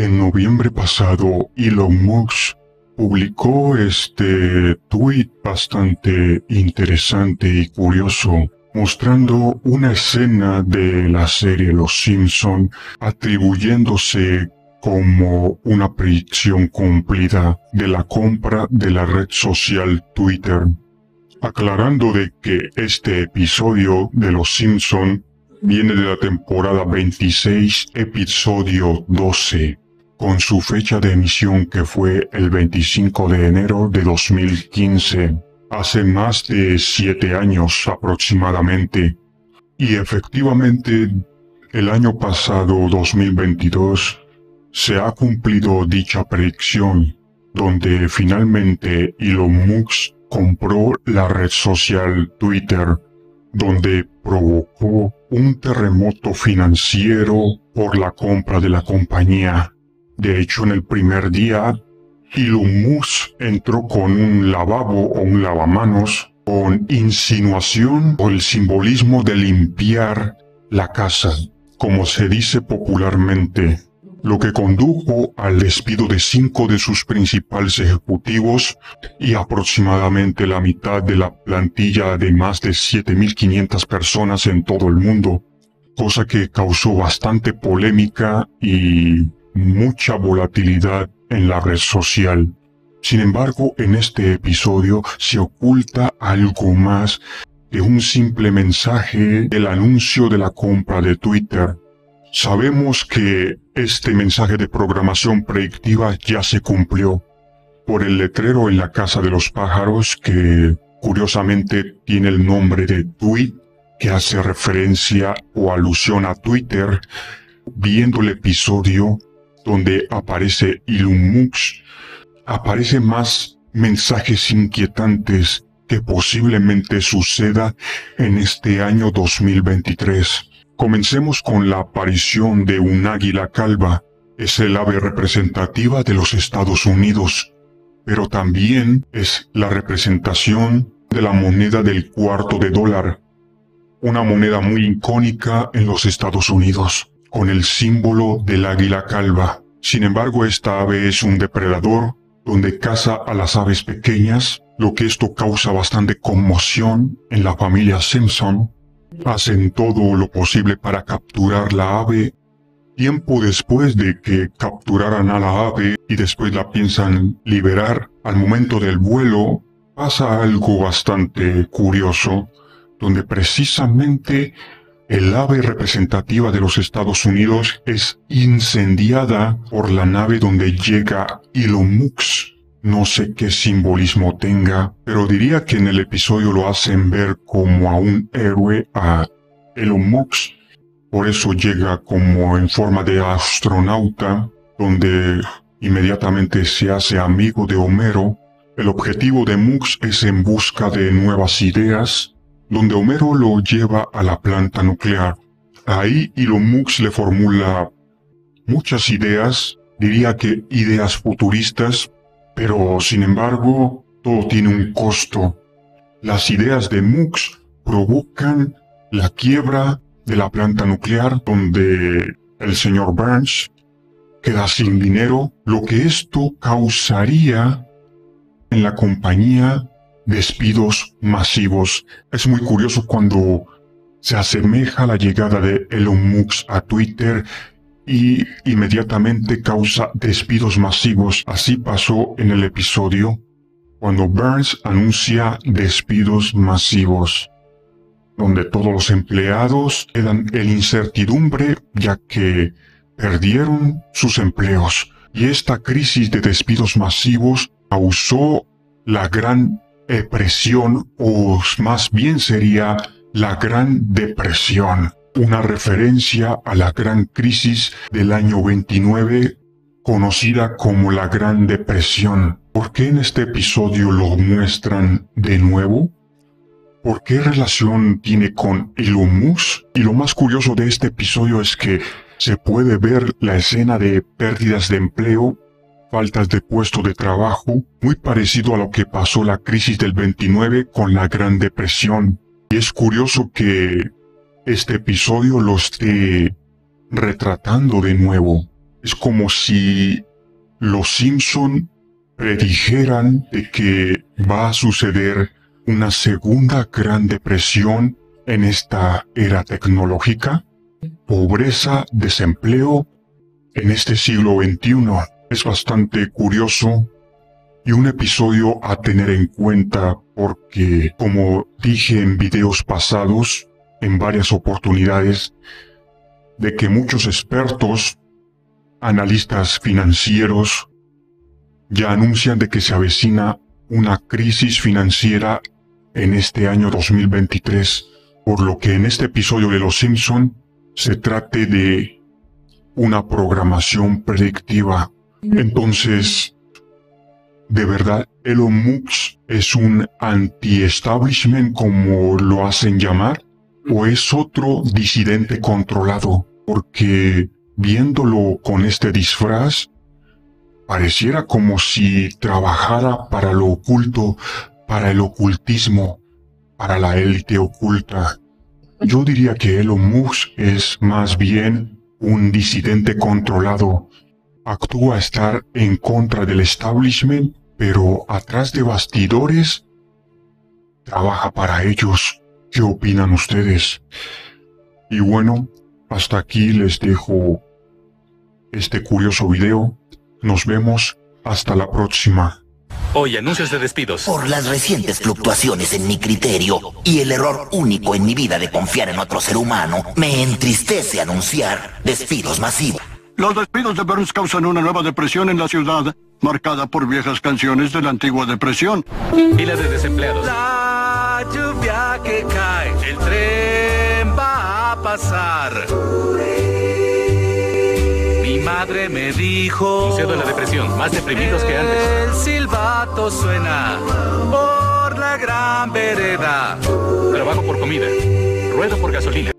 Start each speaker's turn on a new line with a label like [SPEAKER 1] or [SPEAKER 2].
[SPEAKER 1] En noviembre pasado, Elon Musk publicó este tweet bastante interesante y curioso, mostrando una escena de la serie Los Simpson atribuyéndose como una predicción cumplida de la compra de la red social Twitter, aclarando de que este episodio de Los Simpson viene de la temporada 26, episodio 12, con su fecha de emisión que fue el 25 de enero de 2015, hace más de siete años aproximadamente. Y efectivamente, el año pasado, 2022, se ha cumplido dicha predicción, donde finalmente Elon Musk compró la red social Twitter, donde provocó un terremoto financiero por la compra de la compañía. De hecho, en el primer día, Musk entró con un lavabo o un lavamanos con insinuación o el simbolismo de limpiar la casa, como se dice popularmente lo que condujo al despido de cinco de sus principales ejecutivos y aproximadamente la mitad de la plantilla de más de 7.500 personas en todo el mundo, cosa que causó bastante polémica y mucha volatilidad en la red social. Sin embargo, en este episodio se oculta algo más que un simple mensaje del anuncio de la compra de Twitter Sabemos que este mensaje de programación predictiva ya se cumplió por el letrero en la casa de los pájaros que curiosamente tiene el nombre de tweet que hace referencia o alusión a Twitter viendo el episodio donde aparece Ilumux aparecen más mensajes inquietantes que posiblemente suceda en este año 2023. Comencemos con la aparición de un águila calva. Es el ave representativa de los Estados Unidos, pero también es la representación de la moneda del cuarto de dólar, una moneda muy icónica en los Estados Unidos, con el símbolo del águila calva. Sin embargo, esta ave es un depredador donde caza a las aves pequeñas, lo que esto causa bastante conmoción en la familia Simpson, hacen todo lo posible para capturar la ave. Tiempo después de que capturaran a la ave y después la piensan liberar, al momento del vuelo, pasa algo bastante curioso, donde precisamente el ave representativa de los Estados Unidos es incendiada por la nave donde llega Elon Musk. No sé qué simbolismo tenga, pero diría que en el episodio lo hacen ver como a un héroe a Elon Musk. Por eso llega como en forma de astronauta, donde inmediatamente se hace amigo de Homero. El objetivo de Mux es en busca de nuevas ideas, donde Homero lo lleva a la planta nuclear. Ahí Elon Musk le formula muchas ideas, diría que ideas futuristas, pero, sin embargo, todo tiene un costo. Las ideas de MOOCs provocan la quiebra de la planta nuclear donde el señor Burns queda sin dinero, lo que esto causaría en la compañía despidos masivos. Es muy curioso cuando se asemeja la llegada de Elon Musk a Twitter y inmediatamente causa despidos masivos. Así pasó en el episodio cuando Burns anuncia despidos masivos, donde todos los empleados quedan en incertidumbre ya que perdieron sus empleos. Y esta crisis de despidos masivos causó la gran depresión, o más bien sería la gran depresión una referencia a la gran crisis del año 29 conocida como la Gran Depresión. ¿Por qué en este episodio lo muestran de nuevo? ¿Por qué relación tiene con Ilumus? Y lo más curioso de este episodio es que se puede ver la escena de pérdidas de empleo, faltas de puesto de trabajo, muy parecido a lo que pasó la crisis del 29 con la Gran Depresión. Y es curioso que este episodio lo esté retratando de nuevo. Es como si los Simpson predijeran que va a suceder una segunda gran depresión en esta era tecnológica, pobreza, desempleo en este siglo XXI. Es bastante curioso y un episodio a tener en cuenta porque, como dije en videos pasados, en varias oportunidades, de que muchos expertos, analistas financieros, ya anuncian de que se avecina una crisis financiera en este año 2023, por lo que en este episodio de Los Simpson se trate de una programación predictiva. Entonces, ¿de verdad Elon Musk es un anti-establishment como lo hacen llamar? ¿O es otro disidente controlado? Porque viéndolo con este disfraz, pareciera como si trabajara para lo oculto, para el ocultismo, para la élite oculta. Yo diría que Elon es más bien un disidente controlado. Actúa a estar en contra del establishment, pero atrás de bastidores trabaja para ellos. ¿Qué opinan ustedes? Y bueno, hasta aquí les dejo este curioso video. Nos vemos hasta la próxima.
[SPEAKER 2] Hoy anuncios de despidos.
[SPEAKER 3] Por las recientes fluctuaciones en mi criterio y el error único en mi vida de confiar en otro ser humano, me entristece anunciar despidos masivos.
[SPEAKER 4] Los despidos de Burns causan una nueva depresión en la ciudad, marcada por viejas canciones de la antigua depresión.
[SPEAKER 2] Fila de desempleados.
[SPEAKER 5] La lluvia que cae, el tren va a pasar. Mi madre me dijo.
[SPEAKER 2] Museo de la depresión, más deprimidos que antes.
[SPEAKER 5] El silbato suena por la gran vereda.
[SPEAKER 2] Trabajo por comida. Ruedo por gasolina.